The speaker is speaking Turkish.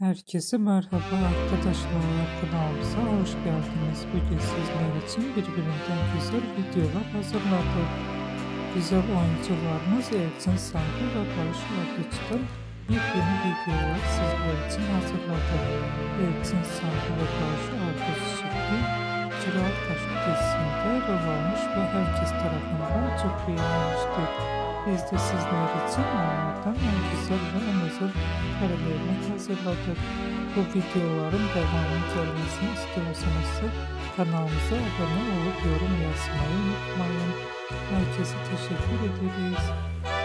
Herkese merhaba arkadaşlar kanalımıza hoş geldiniz. Bugün sizler için birbirinden güzel videolar hazırladık. Güzel oyuncularımız Elçin Sandı ve Barış Arduç'tan yepyeni videolar sizler için hazırladık. Elçin Sandı ve Barış Arduç şimdi Kral Taşı dizisinde rol almış ve herkes tarafından çok beğenilmiştir. Biz de sizler için onlardan en güzel ve karelerini hazırladık. Bu videoların devamını gelmesini istiyorsanız kanalımıza abone olup yorum yazmayı unutmayın. Herkese teşekkür ederiz.